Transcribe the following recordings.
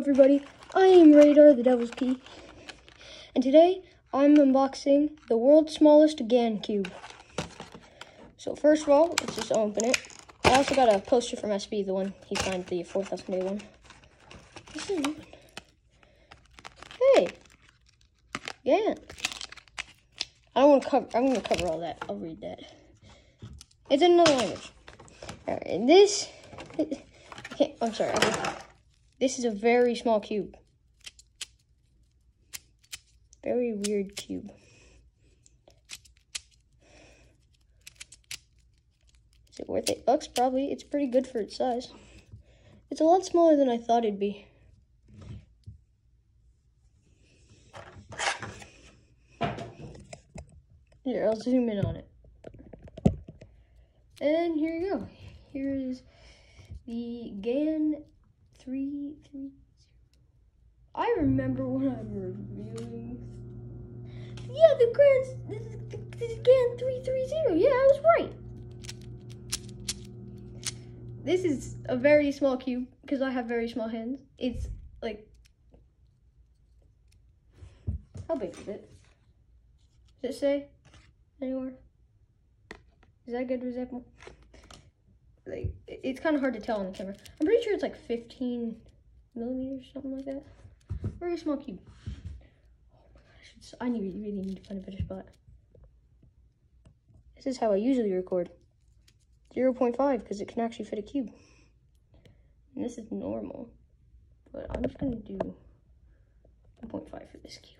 everybody, I am Radar, the Devil's Key, and today I'm unboxing the world's smallest GAN cube. So first of all, let's just open it. I also got a poster from SB, the one he signed, the 4,000 day one. This is open. Hey, GAN. I don't want to cover, I'm going to cover all that. I'll read that. It's in another language. Alright, and this, I I'm sorry. This is a very small cube. Very weird cube. Is it worth it? Bucks probably. It's pretty good for its size. It's a lot smaller than I thought it'd be. Here, I'll zoom in on it. And here you go. Here is the GAN three three. I remember when I'm reviewing. Yeah, the grand this is, this is three three zero. Yeah, I was right. This is a very small cube because I have very small hands. It's like how big is it? Does it say anywhere? Is that a good example? Like it's kind of hard to tell on the camera. I'm pretty sure it's like 15 millimeters, something like that. Very small cube. Oh my gosh, I need, really need to find a better spot. This is how I usually record. 0 0.5 because it can actually fit a cube. And this is normal. But I'm just going to do 1.5 for this cube.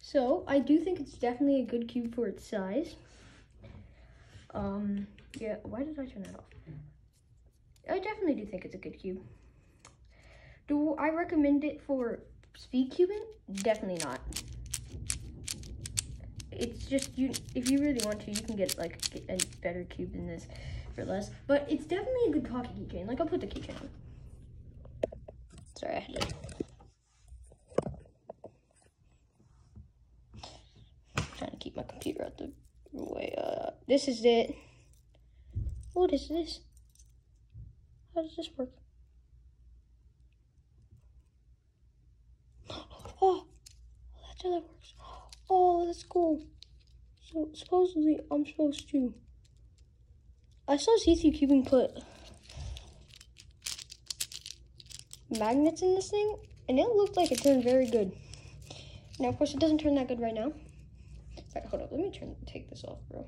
So, I do think it's definitely a good cube for its size. Um, yeah, why did I turn that off? I definitely do think it's a good cube. Do I recommend it for speed cubing? Definitely not. It's just, you. if you really want to, you can get like a better cube than this for less. But it's definitely a good pocket keychain. Like, I'll put the keychain on. Sorry, I had to. Trying to keep my computer out the way. Uh, this is it. What is this? How does this work? Oh, that's how that works. Oh, that's cool. So supposedly I'm supposed to. I saw CC Cubing put magnets in this thing, and it looked like it turned very good. Now, of course, it doesn't turn that good right now. Hold up. Let me turn take this off, bro.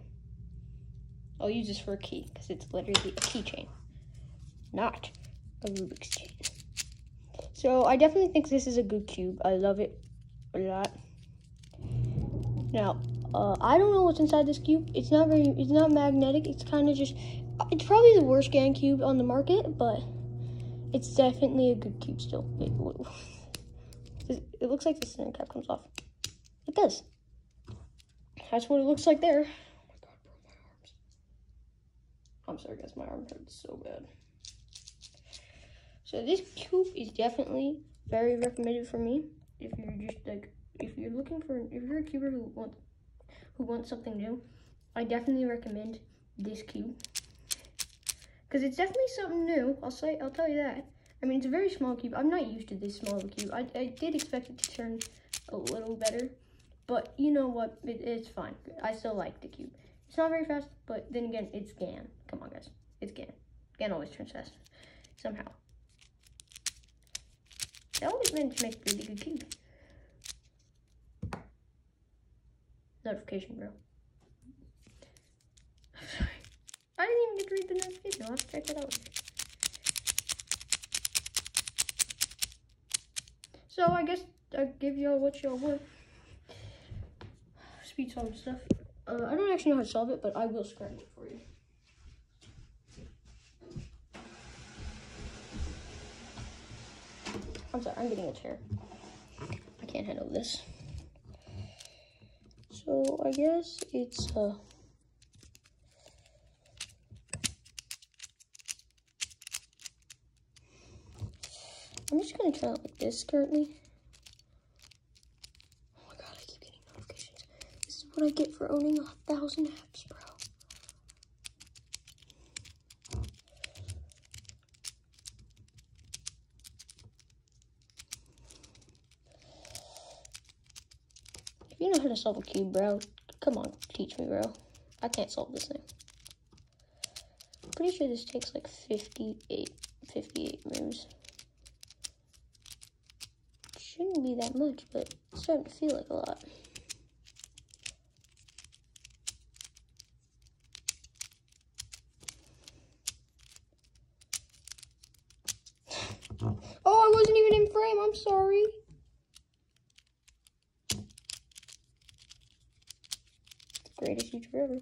I'll use this for a key because it's literally a keychain, not a Rubik's chain. So I definitely think this is a good cube. I love it a lot. Now, uh, I don't know what's inside this cube. It's not very, it's not magnetic. It's kind of just, it's probably the worst GAN cube on the market, but it's definitely a good cube still. It, it looks like the center cap comes off. It does. That's what it looks like there. Oh I'm sorry guys, my arm hurts so bad. So this cube is definitely very recommended for me. If you're just like, if you're looking for, if you're a cuber who wants, who wants something new, I definitely recommend this cube. Because it's definitely something new, I'll say, I'll tell you that. I mean, it's a very small cube. I'm not used to this small of a cube. I, I did expect it to turn a little better. But you know what, it, it's fine. I still like the cube. It's not very fast, but then again, it's GAN. Come on, guys. It's GAN. GAN always turns fast. Somehow. They always manage to make really good cube. Notification, bro. sorry. I didn't even get to read the notification. I'll have to check that out. So I guess I give y'all what y'all want. Speed solve stuff. Uh, I don't actually know how to solve it, but I will scratch it for you. I'm sorry, I'm getting a chair. I can't handle this. So I guess it's uh I'm just gonna try it like this currently. what I get for owning a thousand apps, bro. If you know how to solve a cube, bro, come on, teach me, bro. I can't solve this thing. I'm pretty sure this takes like 58, 58 moves. Shouldn't be that much, but it's starting to feel like a lot. Greatest YouTuber ever.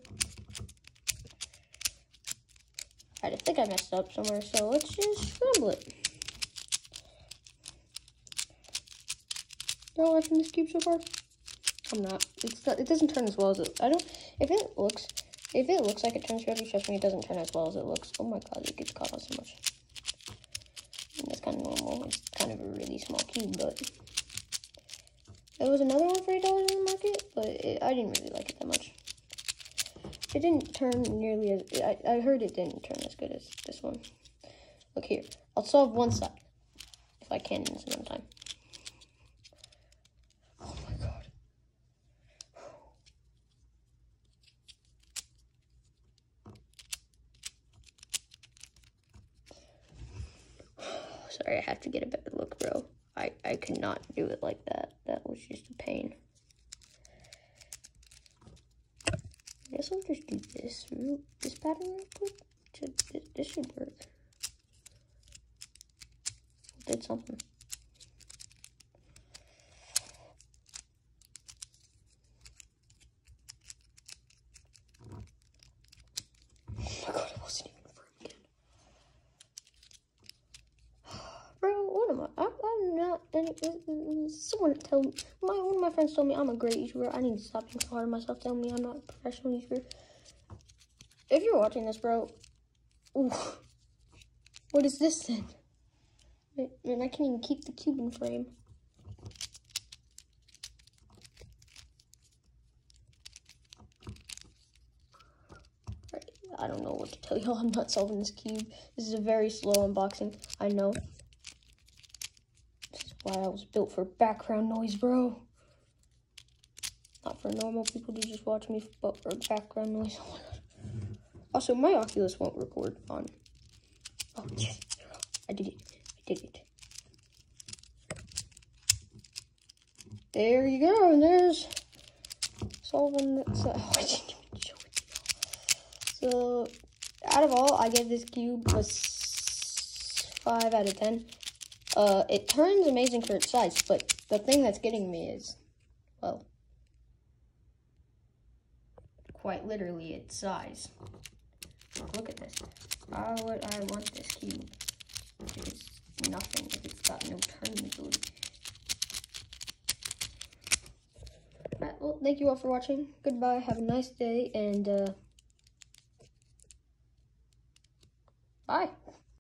I think I messed up somewhere, so let's just scramble it. Y'all liking this cube so far? I'm not. It's not, it doesn't turn as well as it. I don't. If it looks, if it looks like it turns heavy, trust me, it doesn't turn as well as it looks. Oh my god, it gets caught on so much. And that's kind of normal. It's kind of a really small cube, but there was another one for eight dollars in the market, but it, I didn't really like it that much. It didn't turn nearly as, I, I heard it didn't turn as good as this one. Look here, I'll solve one side, if I can in of time. Oh my god. Sorry, I have to get a better look, bro. I, I could not do it like that. That was just a pain. Guess I'll just do this this pattern real quick. This should work. Did something. Oh my god, I wasn't even frame Bro, what am I? I I'm not. Any, mm, mm, mm, someone tell me. My one of my friends told me I'm a great YouTuber. I need to stop being so hard on myself. Telling me I'm not a professional YouTuber. If you're watching this, bro, ooh, what is this then? Man, I can't even keep the cube in frame. I don't know what to tell y'all. I'm not solving this cube. This is a very slow unboxing. I know. Why I was built for background noise, bro. Not for normal people to just watch me, but for background noise. Oh. Also, my Oculus won't record on. Oh, yes. I did it. I did it. There you go. And there's solving. It. So, out of all, I give this cube a 5 out of 10. Uh, it turns amazing for its size, but the thing that's getting me is, well, quite literally its size. Look at this. Why would I want this cube? If it's nothing, if it's got no turning ability. Alright, well, thank you all for watching. Goodbye, have a nice day, and, uh,